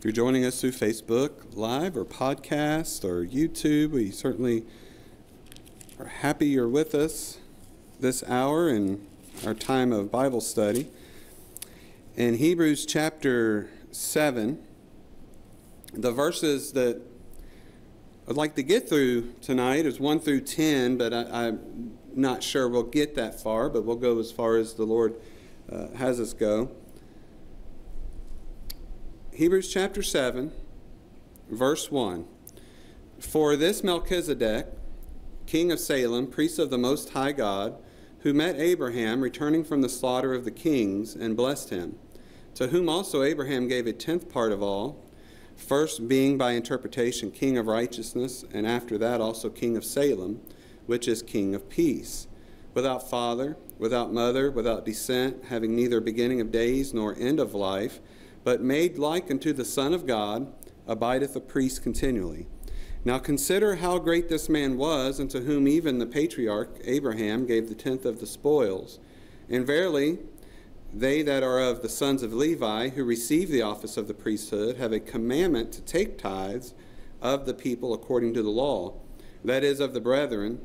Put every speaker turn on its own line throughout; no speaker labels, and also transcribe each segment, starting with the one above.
If you're joining us through Facebook Live or podcast or YouTube, we certainly are happy you're with us this hour in our time of Bible study. In Hebrews chapter 7, the verses that I'd like to get through tonight is 1 through 10, but I, am not sure we'll get that far, but we'll go as far as the Lord uh, has us go. Hebrews chapter 7, verse 1. For this Melchizedek, king of Salem, priest of the Most High God, who met Abraham returning from the slaughter of the kings and blessed him, to whom also Abraham gave a tenth part of all, first being by interpretation king of righteousness, and after that also king of Salem, which is king of peace, without father, without mother, without descent, having neither beginning of days nor end of life, but made like unto the Son of God, abideth a priest continually. Now consider how great this man was, unto whom even the patriarch Abraham gave the tenth of the spoils. And verily, they that are of the sons of Levi, who receive the office of the priesthood, have a commandment to take tithes of the people according to the law, that is, of the brethren,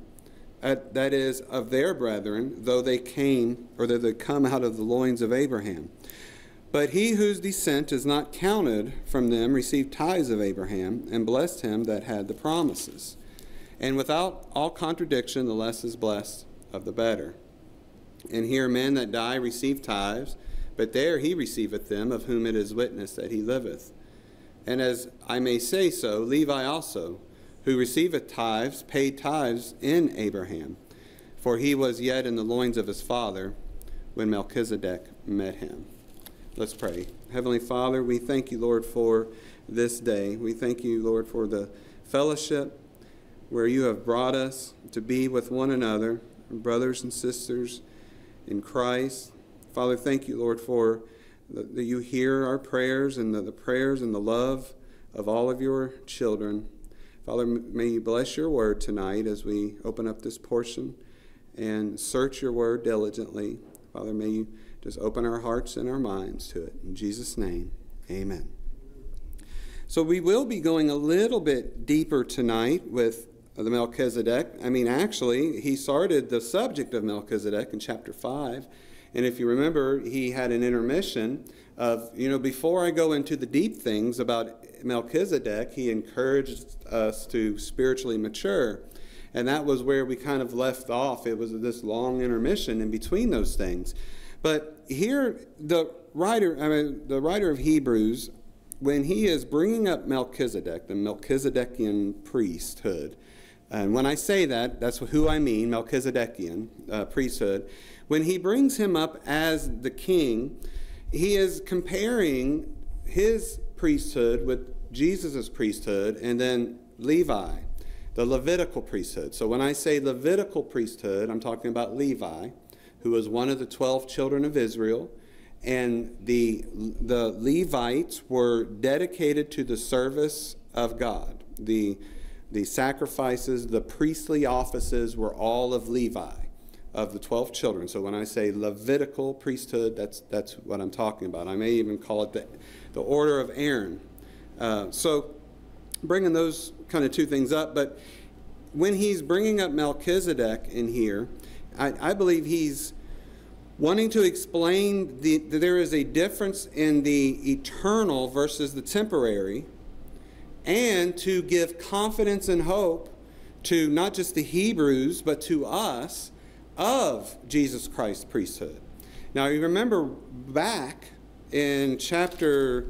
uh, that is, of their brethren, though they came, or though they come out of the loins of Abraham. But he whose descent is not counted from them received tithes of Abraham, and blessed him that had the promises. And without all contradiction, the less is blessed of the better. And here men that die receive tithes, but there he receiveth them, of whom it is witness that he liveth. And as I may say so, Levi also, who receiveth tithes, paid tithes in Abraham, for he was yet in the loins of his father when Melchizedek met him. Let's pray. Heavenly Father, we thank you, Lord, for this day. We thank you, Lord, for the fellowship where you have brought us to be with one another, brothers and sisters in Christ. Father, thank you, Lord, for that you hear our prayers and the, the prayers and the love of all of your children. Father, may you bless your word tonight as we open up this portion and search your word diligently. Father, may you just open our hearts and our minds to it. In Jesus' name, amen. So we will be going a little bit deeper tonight with the Melchizedek. I mean, actually, he started the subject of Melchizedek in chapter 5. And if you remember, he had an intermission of, you know, before I go into the deep things about Melchizedek, he encouraged us to spiritually mature. And that was where we kind of left off. It was this long intermission in between those things. But here, the writer, I mean, the writer of Hebrews, when he is bringing up Melchizedek, the Melchizedekian priesthood, and when I say that, that's who I mean, Melchizedekian uh, priesthood. When he brings him up as the king, he is comparing his priesthood with Jesus' priesthood and then Levi, the Levitical priesthood. So when I say Levitical priesthood, I'm talking about Levi who was one of the 12 children of Israel. And the, the Levites were dedicated to the service of God. The, the sacrifices, the priestly offices were all of Levi, of the 12 children. So when I say Levitical priesthood, that's, that's what I'm talking about. I may even call it the, the order of Aaron. Uh, so bringing those kind of two things up, but when he's bringing up Melchizedek in here, I, I believe he's wanting to explain the, that there is a difference in the eternal versus the temporary, and to give confidence and hope to not just the Hebrews, but to us of Jesus Christ's priesthood. Now, you remember back in chapter,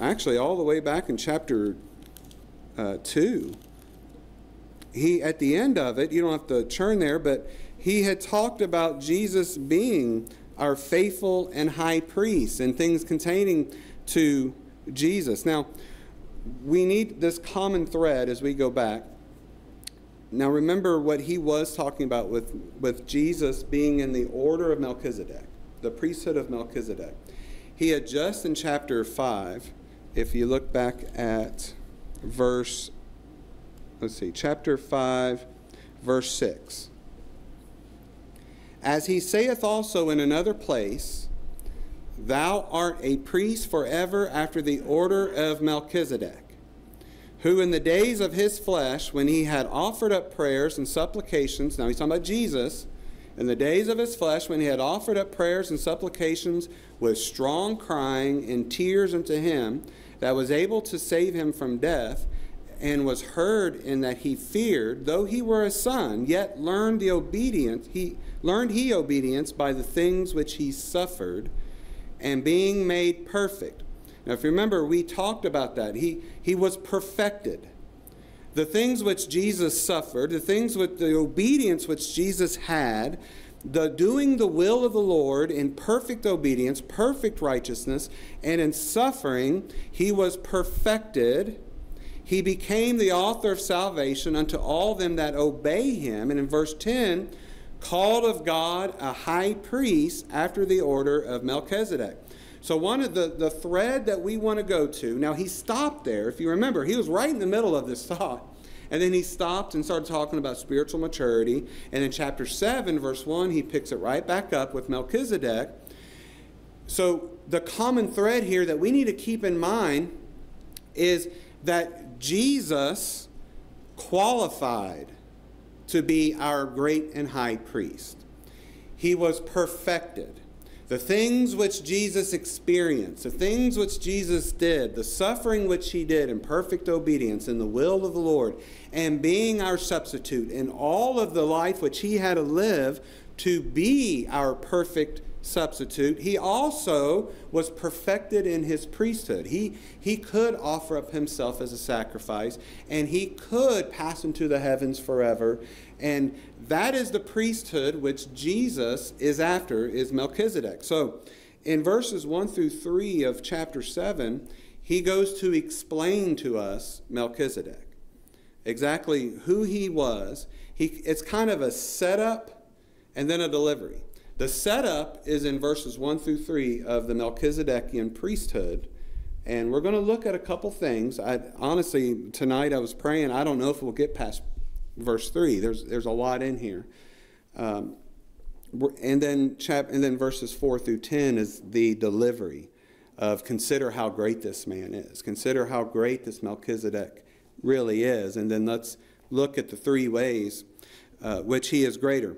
actually, all the way back in chapter uh, 2, he, at the end of it, you don't have to turn there, but he had talked about Jesus being our faithful and high priest and things containing to Jesus. Now, we need this common thread as we go back. Now, remember what he was talking about with, with Jesus being in the order of Melchizedek, the priesthood of Melchizedek. He had just in chapter 5, if you look back at verse, let's see, chapter 5, verse 6. As he saith also in another place, Thou art a priest forever after the order of Melchizedek, who in the days of his flesh, when he had offered up prayers and supplications, now he's talking about Jesus, in the days of his flesh, when he had offered up prayers and supplications with strong crying and tears unto him, that was able to save him from death, and was heard in that he feared, though he were a son, yet learned the obedience, he learned he obedience by the things which he suffered, and being made perfect. Now, if you remember, we talked about that. He, he was perfected. The things which Jesus suffered, the things with the obedience which Jesus had, the doing the will of the Lord in perfect obedience, perfect righteousness, and in suffering, he was perfected he became the author of salvation unto all them that obey him. And in verse 10, called of God a high priest after the order of Melchizedek. So, one of the, the thread that we want to go to, now he stopped there. If you remember, he was right in the middle of this thought. And then he stopped and started talking about spiritual maturity. And in chapter 7, verse 1, he picks it right back up with Melchizedek. So, the common thread here that we need to keep in mind is that Jesus qualified to be our great and high priest. He was perfected. The things which Jesus experienced, the things which Jesus did, the suffering which he did in perfect obedience in the will of the Lord, and being our substitute in all of the life which he had to live to be our perfect substitute, he also was perfected in his priesthood. He, he could offer up himself as a sacrifice, and he could pass into the heavens forever. And that is the priesthood which Jesus is after, is Melchizedek. So in verses 1 through 3 of chapter 7, he goes to explain to us Melchizedek, exactly who he was. He, it's kind of a setup and then a delivery. The setup is in verses 1 through 3 of the Melchizedekian priesthood. And we're going to look at a couple things. I, honestly, tonight I was praying. I don't know if we'll get past verse 3. There's, there's a lot in here. Um, and, then chap, and then verses 4 through 10 is the delivery of consider how great this man is. Consider how great this Melchizedek really is. And then let's look at the three ways uh, which he is greater.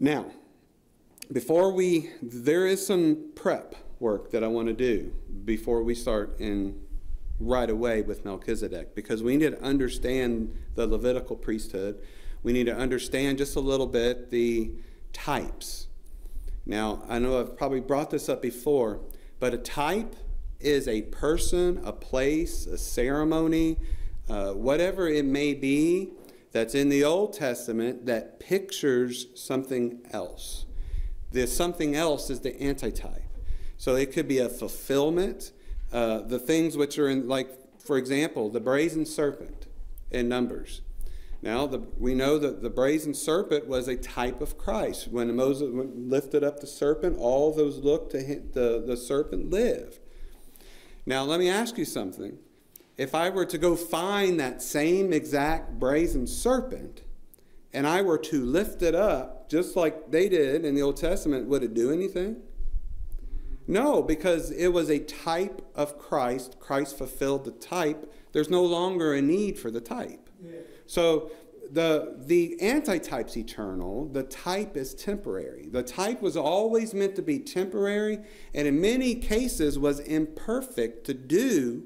Now, before we, there is some prep work that I want to do before we start in right away with Melchizedek because we need to understand the Levitical priesthood. We need to understand just a little bit the types. Now, I know I've probably brought this up before, but a type is a person, a place, a ceremony, uh, whatever it may be that's in the Old Testament that pictures something else. The something else is the antitype. So it could be a fulfillment. Uh, the things which are in, like, for example, the brazen serpent in Numbers. Now, the, we know that the brazen serpent was a type of Christ. When Moses lifted up the serpent, all those looked to him, the, the serpent lived. Now, let me ask you something. If I were to go find that same exact brazen serpent, and I were to lift it up just like they did in the Old Testament, would it do anything? No, because it was a type of Christ. Christ fulfilled the type. There's no longer a need for the type. Yeah. So the, the antitype's eternal, the type is temporary. The type was always meant to be temporary and in many cases was imperfect to do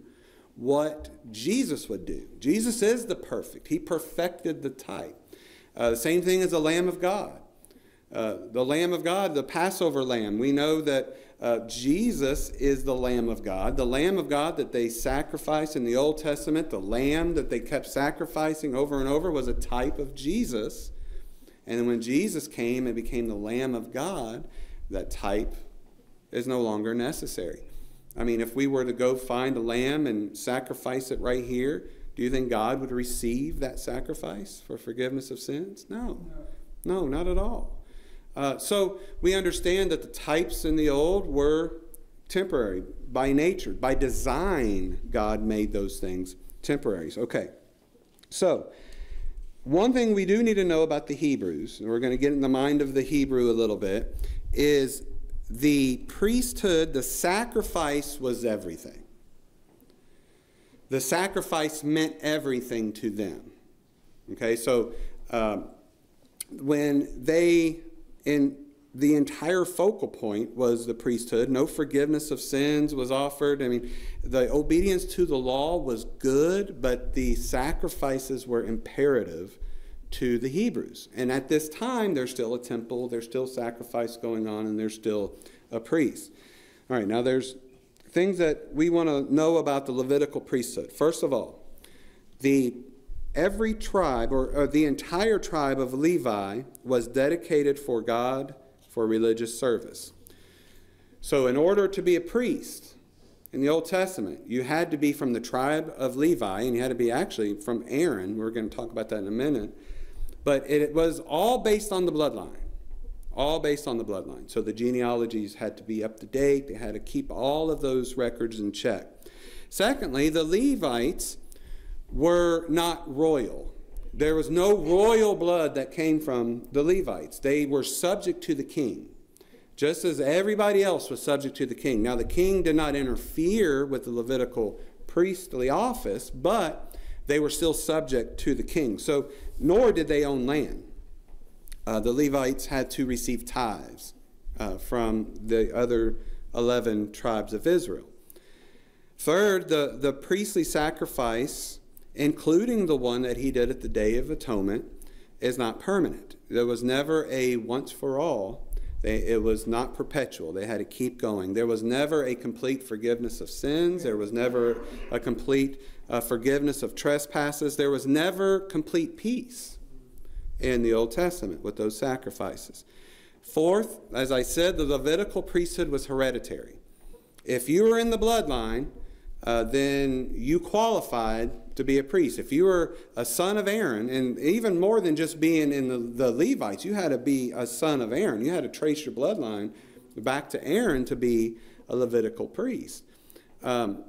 what Jesus would do. Jesus is the perfect. He perfected the type. Uh, the same thing as the Lamb of God. Uh, the Lamb of God, the Passover lamb. We know that uh, Jesus is the Lamb of God. The Lamb of God that they sacrificed in the Old Testament, the lamb that they kept sacrificing over and over, was a type of Jesus. And when Jesus came and became the Lamb of God, that type is no longer necessary. I mean, if we were to go find a lamb and sacrifice it right here, do you think God would receive that sacrifice for forgiveness of sins? No. No, not at all. Uh, so we understand that the types in the old were temporary by nature. By design, God made those things temporaries. Okay. So, one thing we do need to know about the Hebrews, and we're going to get in the mind of the Hebrew a little bit, is the priesthood, the sacrifice was everything. The sacrifice meant everything to them. Okay, so um, when they, in the entire focal point was the priesthood. No forgiveness of sins was offered. I mean, the obedience to the law was good, but the sacrifices were imperative to the Hebrews. And at this time, there's still a temple, there's still sacrifice going on, and there's still a priest. All right, now there's things that we want to know about the Levitical priesthood. First of all, the every tribe or, or the entire tribe of Levi was dedicated for God for religious service. So, in order to be a priest in the Old Testament, you had to be from the tribe of Levi, and you had to be actually from Aaron. We're going to talk about that in a minute. But it was all based on the bloodline. All based on the bloodline. So the genealogies had to be up to date, they had to keep all of those records in check. Secondly, the Levites were not royal. There was no royal blood that came from the Levites. They were subject to the king, just as everybody else was subject to the king. Now, the king did not interfere with the Levitical priestly office, but they were still subject to the king. So, nor did they own land. Uh, the Levites had to receive tithes uh, from the other 11 tribes of Israel. Third, the, the priestly sacrifice including the one that he did at the Day of Atonement, is not permanent. There was never a once for all. They, it was not perpetual. They had to keep going. There was never a complete forgiveness of sins. There was never a complete uh, forgiveness of trespasses. There was never complete peace in the Old Testament with those sacrifices. Fourth, as I said, the Levitical priesthood was hereditary. If you were in the bloodline, uh, then you qualified to be a priest. If you were a son of Aaron, and even more than just being in the, the Levites, you had to be a son of Aaron. You had to trace your bloodline back to Aaron to be a Levitical priest. Um,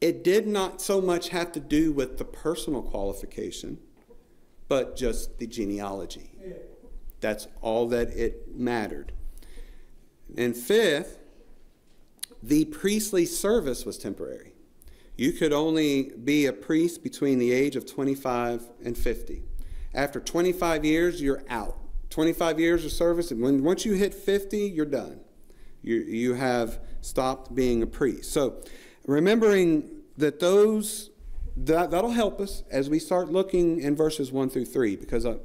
it did not so much have to do with the personal qualification, but just the genealogy. That's all that it mattered. And fifth, the priestly service was temporary you could only be a priest between the age of 25 and 50. After 25 years, you're out. 25 years of service, and when, once you hit 50, you're done. You, you have stopped being a priest. So, remembering that those, that, that'll help us as we start looking in verses 1 through 3, because uh,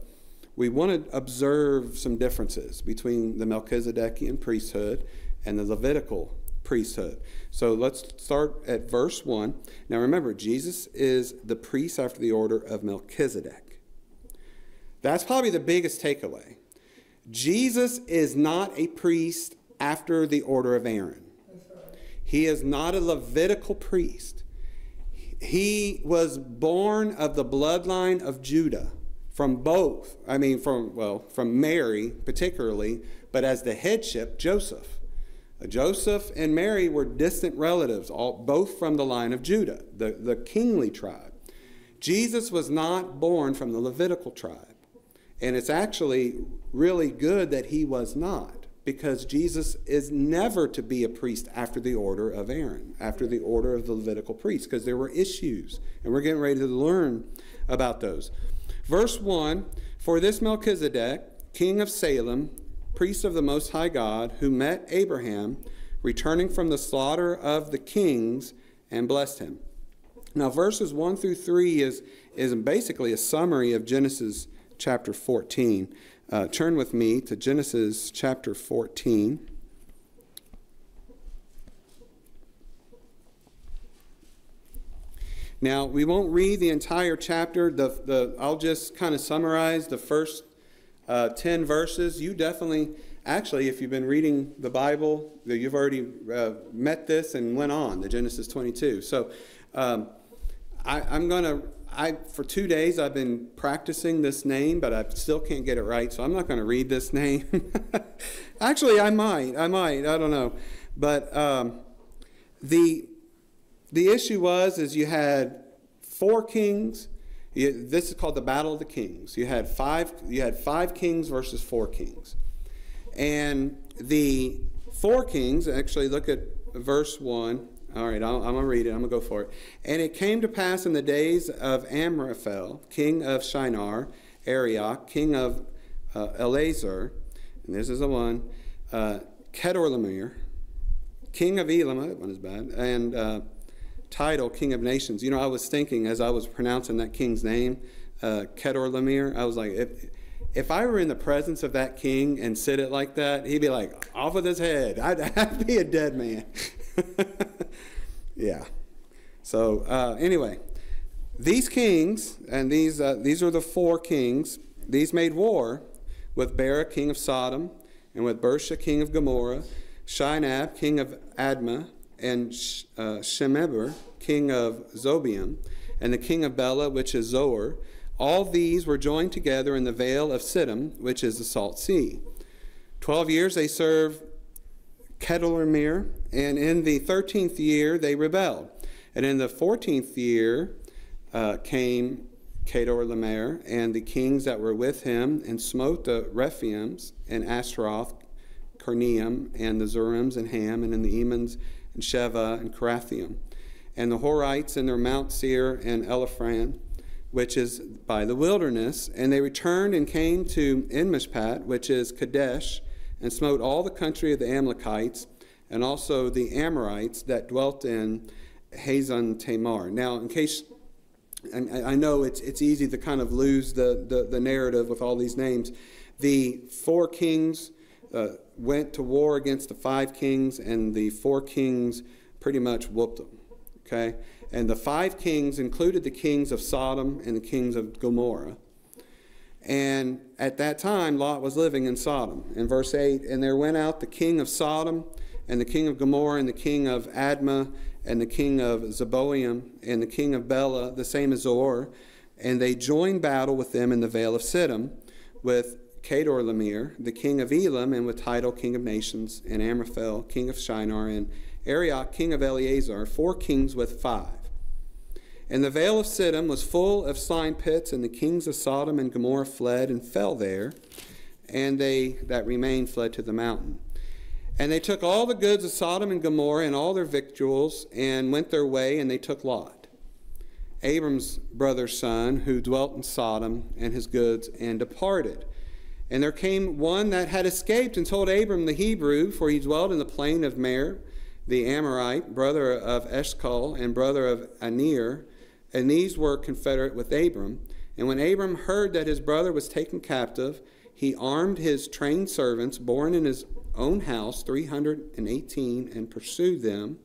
we want to observe some differences between the Melchizedekian priesthood and the Levitical priesthood. So let's start at verse 1. Now remember, Jesus is the priest after the order of Melchizedek. That's probably the biggest takeaway. Jesus is not a priest after the order of Aaron. He is not a Levitical priest. He was born of the bloodline of Judah from both. I mean, from, well, from Mary particularly, but as the headship, Joseph. Uh, Joseph and Mary were distant relatives, all, both from the line of Judah, the, the kingly tribe. Jesus was not born from the Levitical tribe. And it's actually really good that he was not, because Jesus is never to be a priest after the order of Aaron, after the order of the Levitical priests, because there were issues. And we're getting ready to learn about those. Verse 1 For this Melchizedek, king of Salem, priest of the Most High God, who met Abraham returning from the slaughter of the kings and blessed him. Now, verses 1 through 3 is, is basically a summary of Genesis chapter 14. Uh, turn with me to Genesis chapter 14. Now, we won't read the entire chapter. The, the, I'll just kind of summarize the first uh, 10 verses. You definitely, actually, if you've been reading the Bible, you've already uh, met this and went on, the Genesis 22. So um, I, I'm going to, I, for two days I've been practicing this name, but I still can't get it right, so I'm not going to read this name. actually, I might. I might. I don't know. But um, the, the issue was is you had four kings you, this is called the Battle of the Kings. You had five. You had five kings versus four kings, and the four kings. Actually, look at verse 1. All right, I'm going to read it. I'm going to go for it. And it came to pass in the days of Amraphel, king of Shinar, Arioch, king of uh, Ellasar, and this is the one, uh, Kedorlaomer, king of Elam, that one is bad, and uh, Tidal, king of nations. You know, I was thinking as I was pronouncing that king's name, uh, Kedorlaomer, I was like, if, if I were in the presence of that king and said it like that, he'd be like, off with his head. I'd, I'd be a dead man. yeah. So, uh, anyway, these kings, and these, uh, these are the four kings, these made war with Bera, king of Sodom, and with Birsha, king of Gomorrah, Shinab, king of Admah, and uh, Shemeber, king of Zeboim, and the king of Bela, which is Zoar. All these were joined together in the vale of Siddim, which is the Salt Sea. Twelve years they served Kedorlaomer, and in the thirteenth year they rebelled. And in the fourteenth year uh, came Kedorlaomer and the kings that were with him, and smote the Rephaims and Ashtaroth, Karnaim, and the Zurims and Ham, and in the Emans and Sheva and Carathium, and the Horites and their Mount Seir and Elipharan, which is by the wilderness. And they returned and came to Enmishpat, which is Kadesh, and smote all the country of the Amalekites, and also the Amorites that dwelt in Hazan Tamar. Now, in case and I know it's, it's easy to kind of lose the, the, the narrative with all these names. The four kings uh, went to war against the five kings, and the four kings pretty much whooped them. Okay? And the five kings included the kings of Sodom and the kings of Gomorrah. And at that time, Lot was living in Sodom. In verse 8, and there went out the king of Sodom, and the king of Gomorrah, and the king of Admah, and the king of Zeboim, and the king of Bela, the same as Zoar, and they joined battle with them in the vale of Siddim, with Kedorlaomer, the king of Elam, and with Tidal, king of nations, and Amraphel, king of Shinar, and Arioch, king of Ellasar, four kings with five. And the vale of Siddim was full of slime pits, and the kings of Sodom and Gomorrah fled and fell there, and they that remained fled to the mountain. And they took all the goods of Sodom and Gomorrah and all their victuals and went their way, and they took Lot, Abram's brother's son, who dwelt in Sodom, and his goods, and departed. And there came one that had escaped and told Abram the Hebrew, for he dwelt in the plain of Mer, the Amorite, brother of Eshcol and brother of Aner, and these were confederate with Abram. And when Abram heard that his brother was taken captive, he armed his trained servants, born in his own house, 318, and pursued them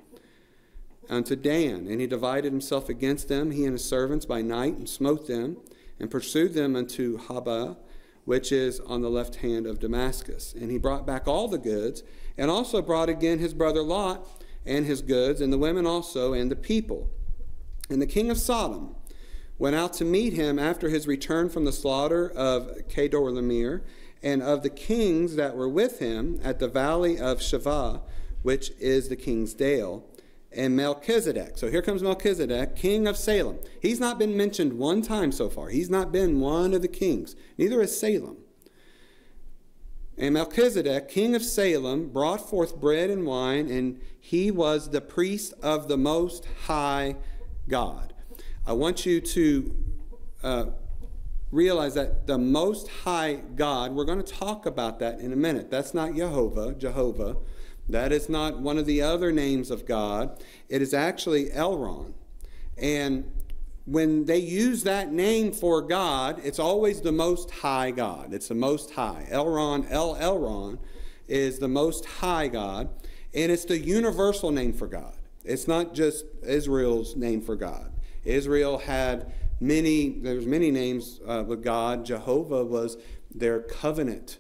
unto Dan. And he divided himself against them, he and his servants, by night, and smote them, and pursued them unto Hobah, which is on the left hand of Damascus. And he brought back all the goods, and also brought again his brother Lot and his goods, and the women also, and the people. And the king of Sodom went out to meet him after his return from the slaughter of Kedorlaomer, and of the kings that were with him at the valley of Shaveh, which is the king's dale, and Melchizedek. So here comes Melchizedek, king of Salem. He's not been mentioned one time so far. He's not been one of the kings. Neither is Salem. And Melchizedek, king of Salem, brought forth bread and wine, and he was the priest of the Most High God. I want you to uh, realize that the Most High God, we're going to talk about that in a minute. That's not Jehovah, Jehovah. That is not one of the other names of God. It is actually Elyon. And when they use that name for God, it's always the Most High God. It's the Most High. Elyon, El Elyon, is the Most High God, and it's the universal name for God. It's not just Israel's name for God. Israel had many, there's many names uh, with God. Jehovah was their covenant.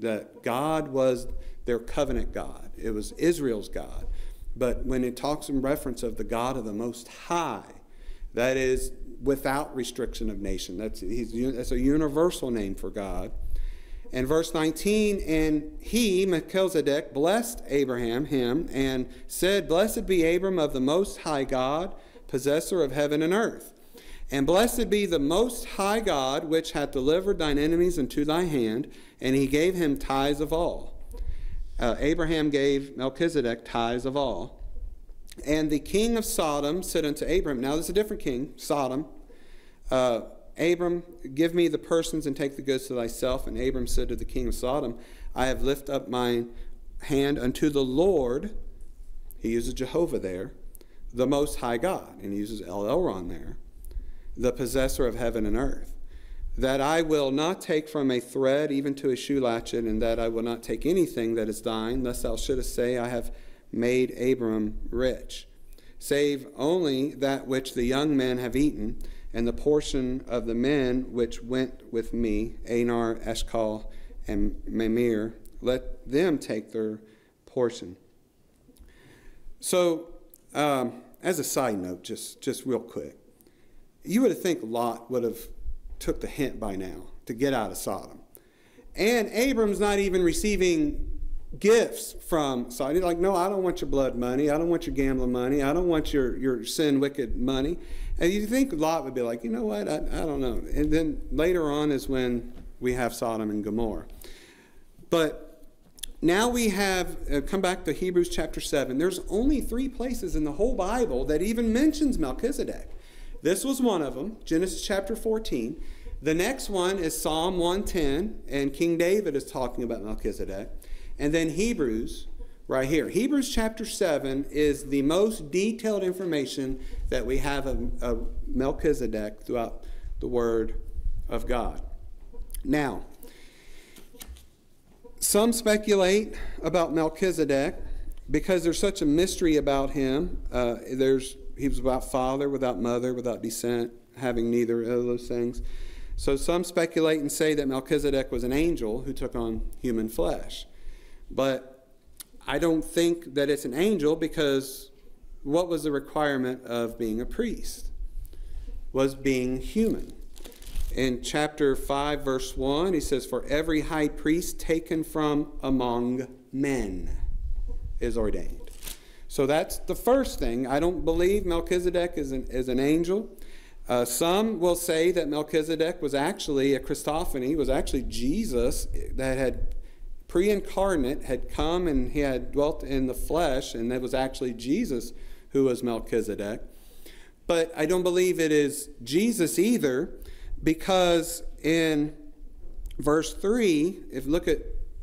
That God was their covenant God. It was Israel's God. But when it talks in reference of the God of the Most High, that is without restriction of nation. That's, that's a universal name for God. And verse 19, and he, Melchizedek, blessed Abraham, him, and said, Blessed be Abram of the Most High God, possessor of heaven and earth. And blessed be the Most High God, which hath delivered thine enemies into thy hand, and he gave him tithes of all. uh, Abraham gave Melchizedek tithes of all. And the king of Sodom said unto Abram, now there's a different king, Sodom. Uh, Abram, give me the persons and take the goods to thyself. And Abram said to the king of Sodom, I have lifted up mine hand unto the Lord. He uses Jehovah there, the Most High God, and he uses El Elyon there, the possessor of heaven and earth. That I will not take from a thread even to a shoe latchet, and that I will not take anything that is thine, lest thou shouldest say, I have made Abram rich, save only that which the young men have eaten and the portion of the men which went with me, Aner, Eshcol, and Mamre, let them take their portion. So, um, as a side note, just, just real quick, you would think Lot would have took the hint by now to get out of Sodom. And Abram's not even receiving gifts from Sodom. Like, no, I don't want your blood money. I don't want your gambling money. I don't want your, your sin wicked money. And you think a Lot would be like, you know what? I, I don't know. And then later on is when we have Sodom and Gomorrah. But now we have, uh, come back to Hebrews chapter 7. There's only three places in the whole Bible that even mentions Melchizedek. This was one of them, Genesis chapter 14. The next one is Psalm 110, and King David is talking about Melchizedek. And then Hebrews, right here. Hebrews chapter 7 is the most detailed information that we have of, of Melchizedek throughout the Word of God. Now, some speculate about Melchizedek because there's such a mystery about him. Uh, there's he was without father, without mother, without descent, having neither of those things. So some speculate and say that Melchizedek was an angel who took on human flesh. But I don't think that it's an angel because what was the requirement of being a priest? Was being human. In chapter 5, verse 1, he says, For every high priest taken from among men is ordained. So that's the first thing. I don't believe Melchizedek is an, is an angel. Uh, some will say that Melchizedek was actually a Christophany, was actually Jesus that had pre incarnate had come and he had dwelt in the flesh, and that was actually Jesus who was Melchizedek. But I don't believe it is Jesus either, because in verse 3, if you look at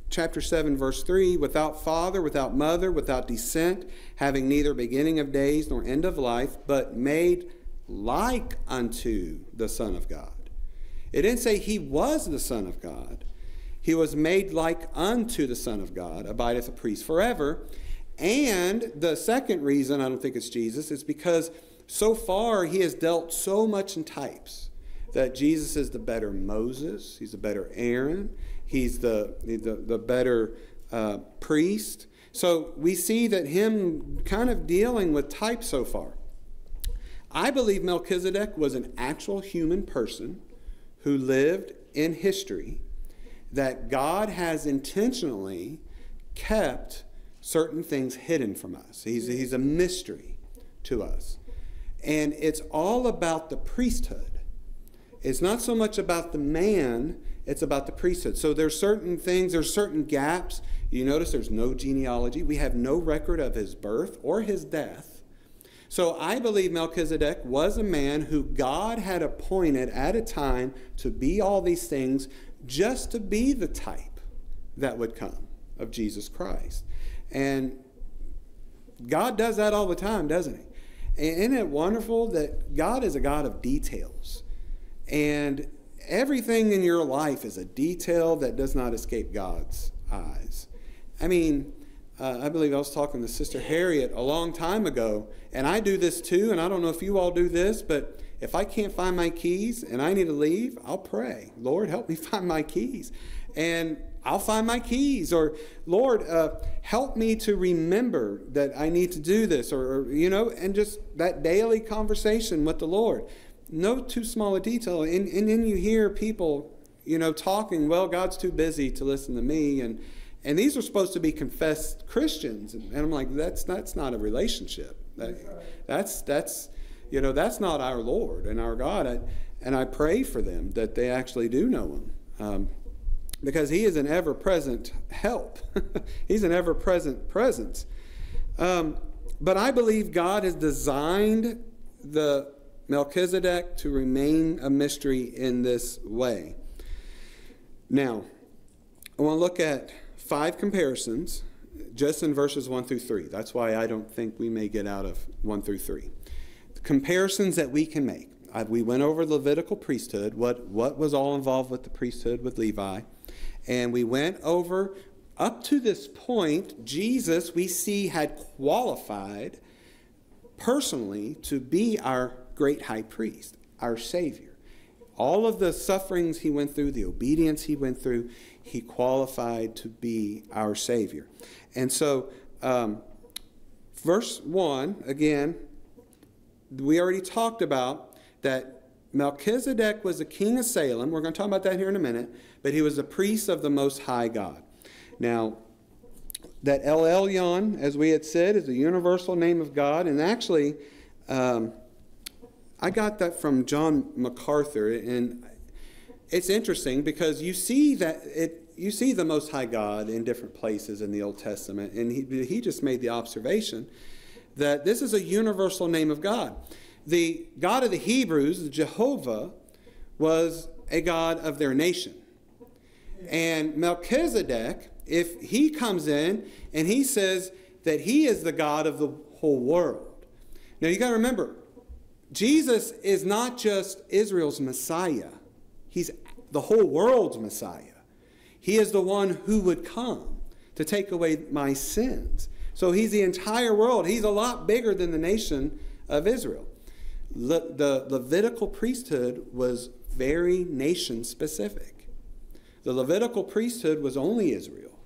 chapter 7, verse 3 without father, without mother, without descent, having neither beginning of days nor end of life, but made like unto the Son of God. It didn't say he was the Son of God, he was made like unto the Son of God, abideth a priest forever. And the second reason I don't think it's Jesus is because so far he has dealt so much in types that Jesus is the better Moses, he's the better Aaron, he's the, the, the better uh, priest. So we see that him kind of dealing with types so far. I believe Melchizedek was an actual human person who lived in history that God has intentionally kept certain things hidden from us. He's, mm. he's a mystery to us. And it's all about the priesthood. It's not so much about the man, it's about the priesthood. So there's certain things, there's certain gaps. You notice there's no genealogy. We have no record of his birth or his death. So I believe Melchizedek was a man who God had appointed at a time to be all these things just to be the type that would come of Jesus Christ. And God does that all the time, doesn't he? isn't it wonderful that God is a God of details? And everything in your life is a detail that does not escape God's eyes. I mean, uh, I believe I was talking to Sister Harriet a long time ago, and I do this too, and I don't know if you all do this, but if I can't find my keys and I need to leave, I'll pray, Lord, help me find my keys. And I'll find my keys. Or, Lord, uh, help me to remember that I need to do this. Or, or, you know, and just that daily conversation with the Lord. No too small a detail. And, and then you hear people, you know, talking, well, God's too busy to listen to me. And, and these are supposed to be confessed Christians. And, I'm like, that's, that's not a relationship. That, that's, that's, you know, that's not our Lord and our God. I, and I pray for them that they actually do know Him. Um, because he is an ever present help. He's an ever present presence. Um, but I believe God has designed the Melchizedek to remain a mystery in this way. Now, I want to look at five comparisons just in verses 1 through 3. That's why I don't think we may get out of 1 through 3. Comparisons that we can make. we went over Levitical priesthood, what, what was all involved with the priesthood with Levi. And we went over, up to this point, Jesus, we see, had qualified personally to be our great high priest, our Savior. All of the sufferings he went through, the obedience he went through, he qualified to be our Savior. And so, um, verse 1, again, we already talked about that Melchizedek was a king of Salem. We're going to talk about that here in a minute but he was a priest of the Most High God. Now, that El Elyon, as we had said, is a universal name of God, and actually, um, I got that from John MacArthur, and it's interesting because you see that it you see the Most High God in different places in the Old Testament, and he, he just made the observation that this is a universal name of God. The God of the Hebrews, Jehovah, was a God of their nation. And Melchizedek, if he comes in and he says that he is the God of the whole world. Now you got to remember, Jesus is not just Israel's Messiah, he's the whole world's Messiah. He is the one who would come to take away my sins. So he's the entire world. He's a lot bigger than the nation of Israel. Le- the Levitical priesthood was very nation specific. The Levitical priesthood was only Israel,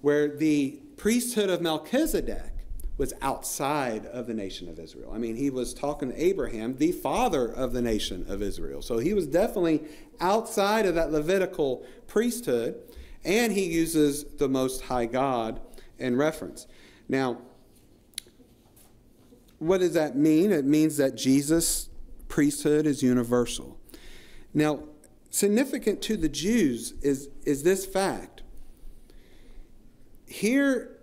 where the priesthood of Melchizedek was outside of the nation of Israel. I mean, he was talking to Abraham, the father of the nation of Israel. So he was definitely outside of that Levitical priesthood, and he uses the Most High God in reference. Now, what does that mean? It means that Jesus' priesthood is universal. Now, significant to the Jews is, is this fact. Here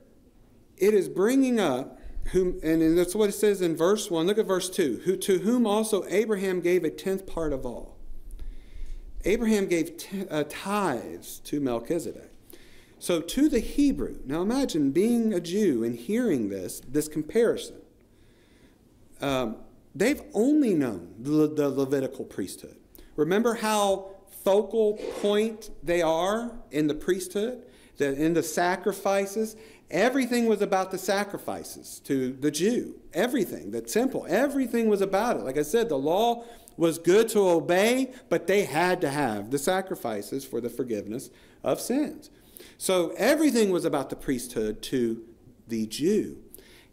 it is bringing up, whom, and that's what it says in verse 1. Look at verse 2. Who, to whom also Abraham gave a tenth part of all. Abraham gave t- uh, tithes to Melchizedek. So to the Hebrew, now imagine being a Jew and hearing this, this comparison. Um, they've only known the, the Levitical priesthood. Remember how focal point they are in the priesthood, the, in the sacrifices. Everything was about the sacrifices to the Jew. Everything, the temple, everything was about it. Like I said, the law was good to obey, but they had to have the sacrifices for the forgiveness of sins. So everything was about the priesthood to the Jew.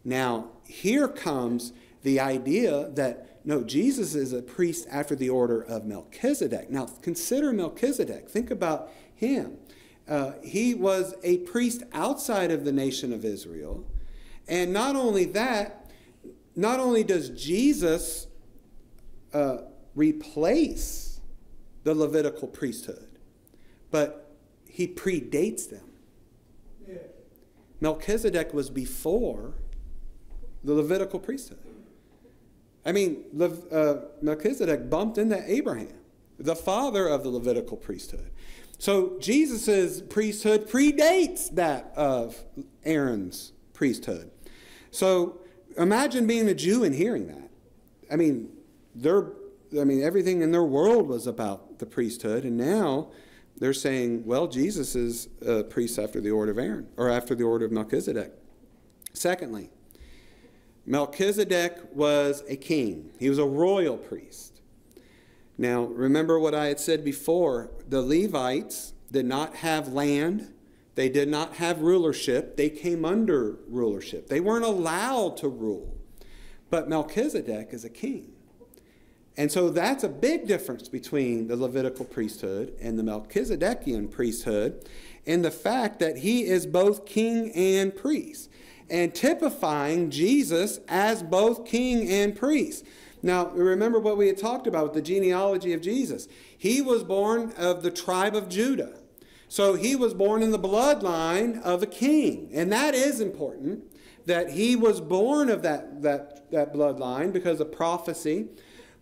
Now, here comes the idea that no, Jesus is a priest after the order of Melchizedek. Now, consider Melchizedek. Think about him. Uh, he was a priest outside of the nation of Israel. And not only that, not only does Jesus uh, replace the Levitical priesthood, but he predates them. Melchizedek was before the Levitical priesthood. I mean, uh, Melchizedek bumped into Abraham, the father of the Levitical priesthood. So Jesus' priesthood predates that of Aaron's priesthood. So imagine being a Jew and hearing that. I mean, their, I mean, everything in their world was about the priesthood, and now they're saying, well, Jesus is a priest after the order of Aaron, or after the order of Melchizedek. Secondly, Melchizedek was a king, he was a royal priest. Now, remember what I had said before the Levites did not have land, they did not have rulership, they came under rulership. They weren't allowed to rule. But Melchizedek is a king. And so that's a big difference between the Levitical priesthood and the Melchizedekian priesthood in the fact that he is both king and priest and typifying Jesus as both king and priest. Now, remember what we had talked about with the genealogy of Jesus. He was born of the tribe of Judah. So he was born in the bloodline of a king. And that is important that he was born of that, that, that bloodline because of prophecy.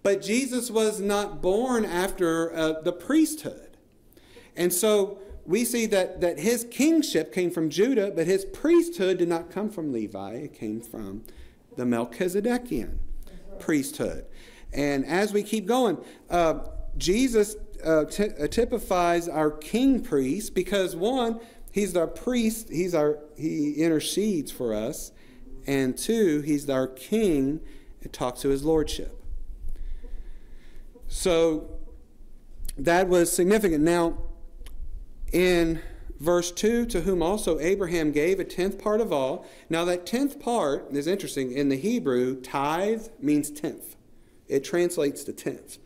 But Jesus was not born after uh, the priesthood. And so we see that, that his kingship came from Judah, but his priesthood did not come from Levi. It came from the Melchizedekian priesthood. And as we keep going, uh, Jesus uh, uh, typifies our king priest because one, he's our priest, he's our he intercedes for us, and two, he's our king and talks to his lordship. So that was significant. Now, in verse 2, to whom also Abraham gave a tenth part of all. Now, that tenth part is interesting. In the Hebrew, tithe means tenth, it translates to tenth.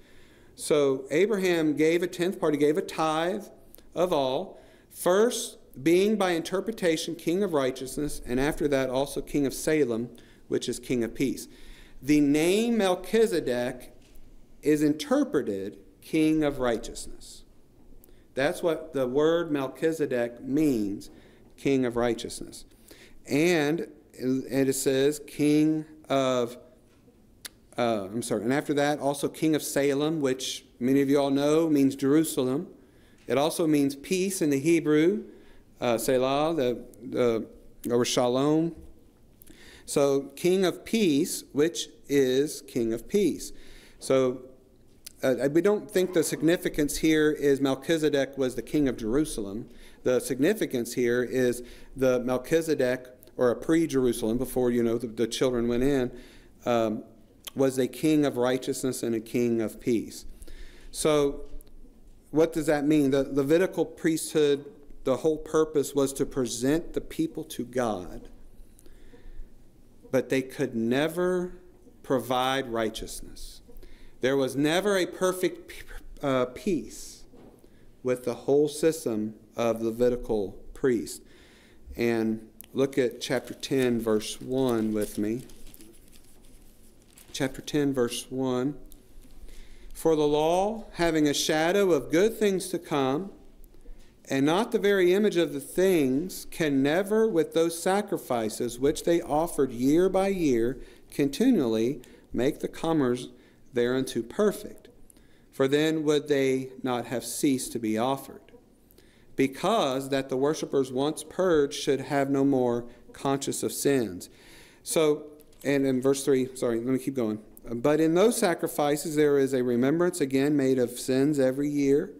So, Abraham gave a tenth part, he gave a tithe of all. First, being by interpretation king of righteousness, and after that also king of Salem, which is king of peace. The name Melchizedek is interpreted king of righteousness. That's what the word Melchizedek means, king of righteousness. And, and it says king of, uh, I'm sorry, and after that also king of Salem, which many of you all know means Jerusalem. It also means peace in the Hebrew, uh, Selah, the, the, or Shalom. So king of peace, which is king of peace. So uh, we don't think the significance here is Melchizedek was the king of Jerusalem. The significance here is the Melchizedek, or a pre-Jerusalem, before you know the, the children went in, um, was a king of righteousness and a king of peace. So, what does that mean? The Levitical priesthood, the whole purpose was to present the people to God, but they could never provide righteousness. There was never a perfect uh, peace with the whole system of Levitical priests. And look at chapter 10, verse 1 with me. Chapter 10, verse 1. For the law, having a shadow of good things to come, and not the very image of the things, can never, with those sacrifices which they offered year by year, continually make the comers thereunto perfect, for then would they not have ceased to be offered. Because that the worshippers once purged should have no more conscious of sins. So, and in verse 3, sorry, let me keep going. But in those sacrifices there is a remembrance again made of sins every year,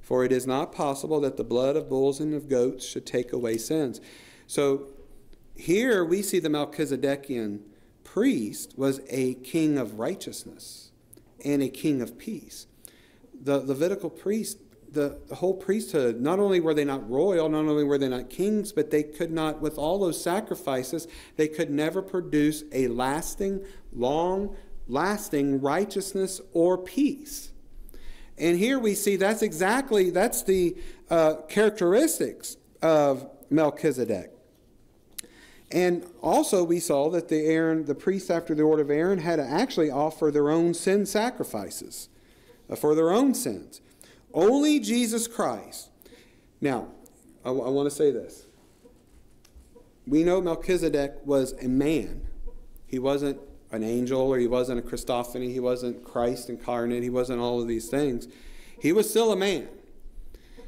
for it is not possible that the blood of bulls and of goats should take away sins. So here we see the Melchizedekian priest was a king of righteousness and a king of peace. The Levitical priest, the, the whole priesthood, not only were they not royal, not only were they not kings, but they could not, with all those sacrifices, they could never produce a lasting, long lasting righteousness or peace. And here we see that's exactly, that's the uh, characteristics of Melchizedek. And also, we saw that the Aaron, the priests after the order of Aaron, had to actually offer their own sin sacrifices uh, for their own sins. Only Jesus Christ. Now, I, I want to say this. We know Melchizedek was a man. He wasn't an angel or he wasn't a Christophany. He wasn't Christ incarnate. He wasn't all of these things. He was still a man.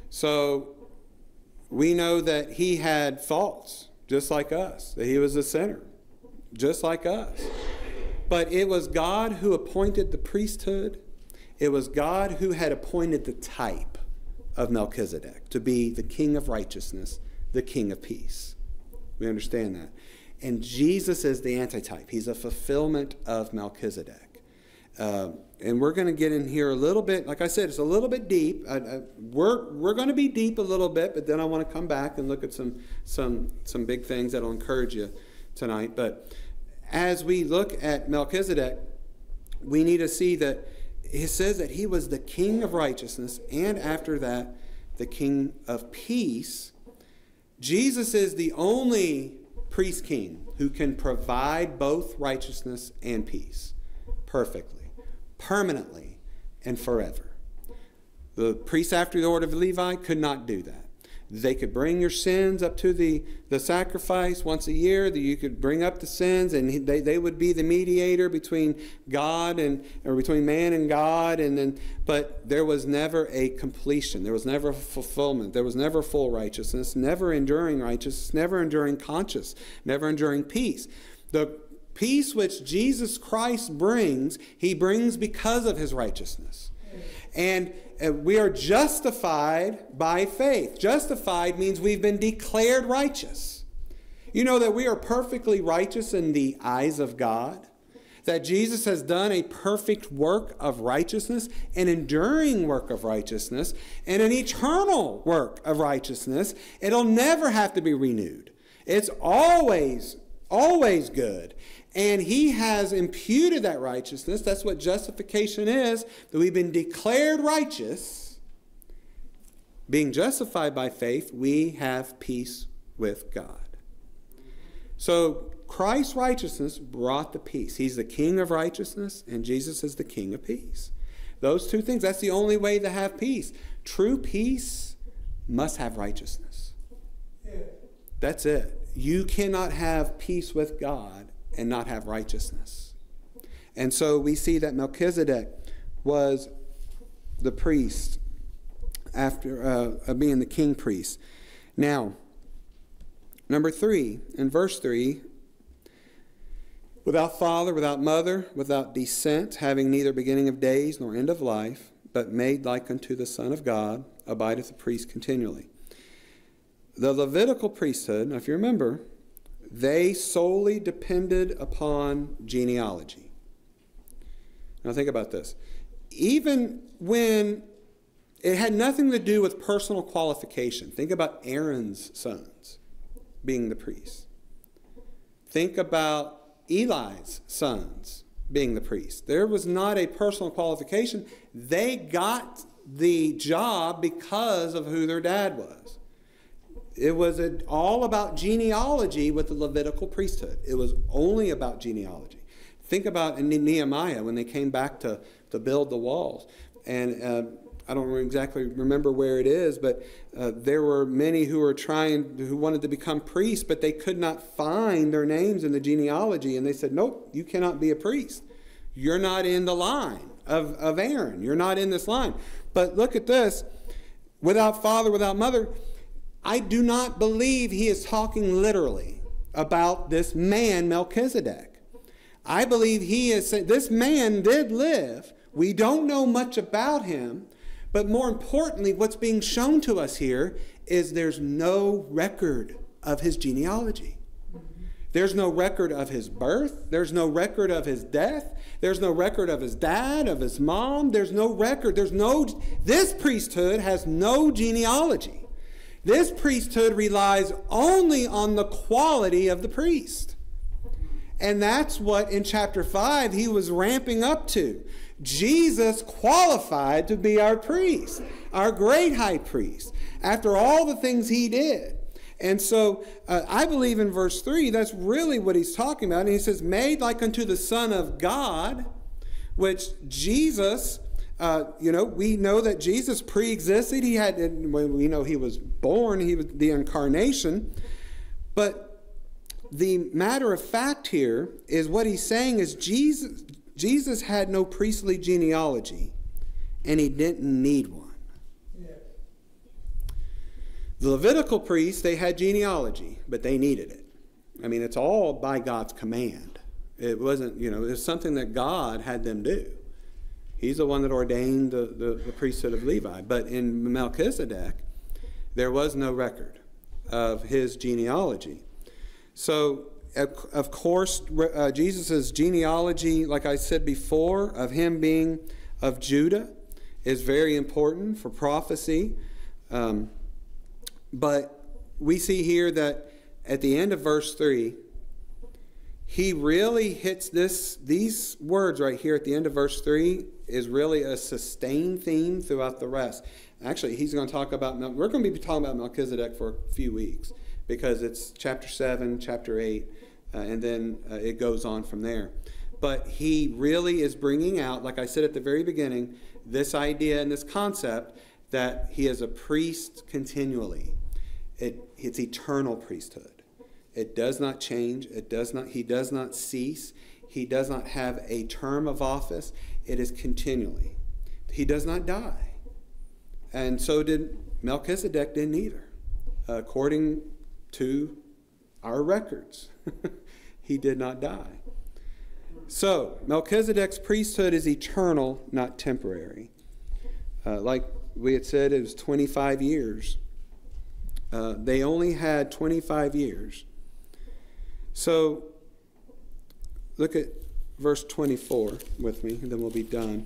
So we know that he had faults just like us, that he was a sinner, just like us. But it was God who appointed the priesthood, it was God who had appointed the type of Melchizedek to be the king of righteousness, the king of peace. We understand that. And Jesus is the antitype, he's a fulfillment of Melchizedek. Uh, and we're going to get in here a little bit. Like I said, it's a little bit deep. I, I, we're we're going to be deep a little bit, but then I want to come back and look at some some some big things that'll encourage you tonight. But as we look at Melchizedek, we need to see that it says that he was the king of righteousness, and after that, the king of peace. Jesus is the only priest king who can provide both righteousness and peace perfectly permanently and forever. The priests after the order of Levi could not do that. they could bring your sins up to the, the sacrifice once a year that you could bring up the sins and they, they would be the mediator between god and or between man and god and then but there was never a completion there was never a fulfillment there was never full righteousness never enduring righteousness never enduring conscience never enduring peace the peace which jesus christ brings he brings because of his righteousness and uh, we are justified by faith. Justified means we've been declared righteous. You know that we are perfectly righteous in the eyes of God, that Jesus has done a perfect work of righteousness, an enduring work of righteousness, and an eternal work of righteousness. It'll never have to be renewed. It's always, always good. And he has imputed that righteousness. That's what justification is, that we've been declared righteous. Being justified by faith, we have peace with God. So Christ's righteousness brought the peace. He's the king of righteousness, and Jesus is the king of peace. Those two things, that's the only way to have peace. True peace must have righteousness. That's it. You cannot have peace with God and not have righteousness. And so we see that Melchizedek was the priest after uh, being the king priest. Now, number three, in verse three, without father, without mother, without descent, having neither beginning of days nor end of life, but made like unto the Son of God, abideth the priest continually. The Levitical priesthood, now if you remember, they solely depended upon genealogy. Now, think about this. Even when it had nothing to do with personal qualification, think about Aaron's sons being the priests. Think about Eli's sons being the priests. There was not a personal qualification. They got the job because of who their dad was. It was a, all about genealogy with the Levitical priesthood. It was only about genealogy. Think about in Nehemiah when they came back to, to build the walls. And uh, I don't exactly remember where it is, but uh, there were many who were trying, who wanted to become priests, but they could not find their names in the genealogy. And they said, Nope, you cannot be a priest. You're not in the line of, of Aaron. You're not in this line. But look at this without father, without mother, I do not believe he is talking literally about this man, Melchizedek. I believe he is saying this man did live. We don't know much about him, but more importantly, what's being shown to us here is there's no record of his genealogy. There's no record of his birth. There's no record of his death. There's no record of his dad, of his mom. There's no record. There's no, this priesthood has no genealogy. This priesthood relies only on the quality of the priest. And that's what in chapter 5 he was ramping up to. Jesus qualified to be our priest, our great high priest, after all the things he did. And so uh, I believe in verse 3, that's really what he's talking about. And he says, Made like unto the Son of God, which Jesus uh, you know, we know that Jesus pre-existed. He had, when we know he was born. He was the incarnation. But the matter of fact here is what he's saying is Jesus, Jesus had no priestly genealogy, and he didn't need one. The Levitical priests, they had genealogy, but they needed it. I mean, it's all by God's command. It wasn't, you know, it's something that God had them do. He's the one that ordained the, the, the priesthood of Levi. But in Melchizedek, there was no record of his genealogy. So, of course, uh, Jesus' genealogy, like I said before, of him being of Judah, is very important for prophecy. Um, but we see here that at the end of verse 3, he really hits this these words right here at the end of verse 3 is really a sustained theme throughout the rest actually he's going to talk about we're going to be talking about melchizedek for a few weeks because it's chapter 7 chapter 8 uh, and then uh, it goes on from there but he really is bringing out like i said at the very beginning this idea and this concept that he is a priest continually It, it's eternal priesthood. It does not change. It does not, he does not cease. He does not have a term of office. It is continually. He does not die. And so did Melchizedek didn't either. According to our records, he did not die. So, Melchizedek's priesthood is eternal, not temporary. Uh, like we had said, it was 25 years. Uh, they only had 25 years. So, look at verse 24 with me, and then we'll be done.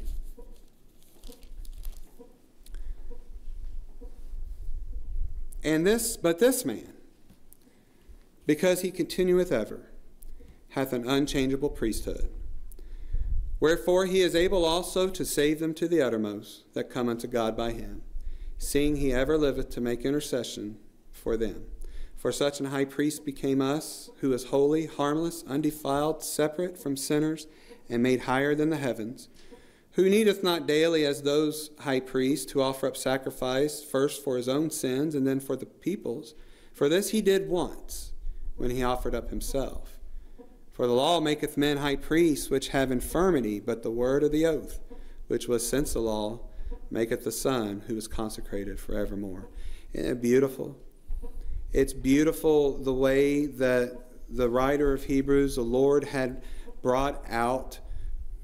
And this, but this man, because he continueth ever, hath an unchangeable priesthood. Wherefore he is able also to save them to the uttermost that come unto God by him, seeing he ever liveth to make intercession for them. For such an high priest became us, who is holy, harmless, undefiled, separate from sinners, and made higher than the heavens who needeth not daily as those high priests to offer up sacrifice first for his own sins and then for the people's. For this he did once, when he offered up himself. For the law maketh men high priests which have infirmity, but the word of the oath, which was since the law, maketh the Son who is consecrated forevermore. Isn't it beautiful? It's beautiful the way that the writer of Hebrews, the Lord had brought out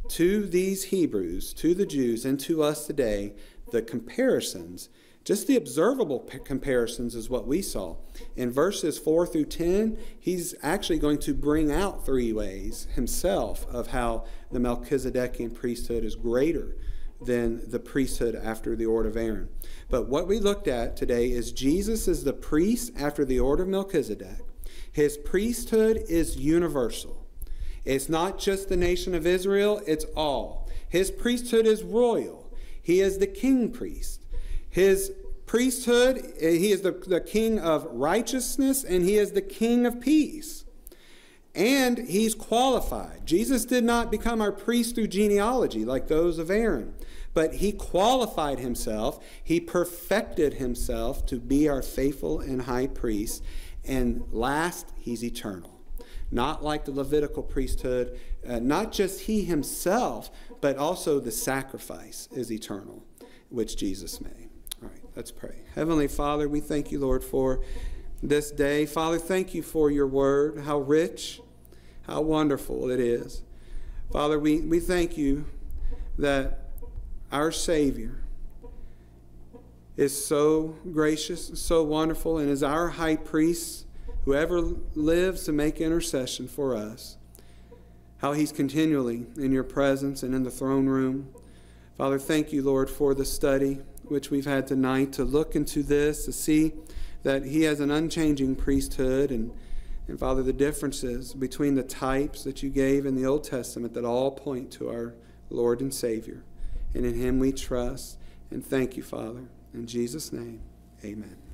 to these Hebrews, to the Jews, and to us today, the comparisons, just the observable comparisons, is what we saw. In verses 4 through 10, he's actually going to bring out three ways himself of how the Melchizedekian priesthood is greater than the priesthood after the order of Aaron. But what we looked at today is Jesus is the priest after the order of Melchizedek. His priesthood is universal. It's not just the nation of Israel, it's all. His priesthood is royal. He is the king priest. His priesthood, eh, he is the, the king of righteousness and he is the king of peace. And he's qualified. Jesus did not become our priest through genealogy like those of Aaron, but he qualified himself. He perfected himself to be our faithful and high priest. And last, he's eternal not like the Levitical priesthood, uh, not just he himself, but also the sacrifice is eternal, which Jesus made. All right, let's pray. Heavenly Father, we thank you, Lord, for this day. Father, thank you for your word, how rich, how wonderful it is. Father, we, we thank you that our Savior is so gracious, so wonderful, and is our high priest whoever lives to make intercession for us, how he's continually in your presence and in the throne room. Father, thank you, Lord, for the study which we've had tonight to look into this, to see that he has an unchanging priesthood and and Father, the differences between the types that you gave in the Old Testament that all point to our Lord and Savior. And in him we trust. And thank you, Father. In Jesus' name, amen.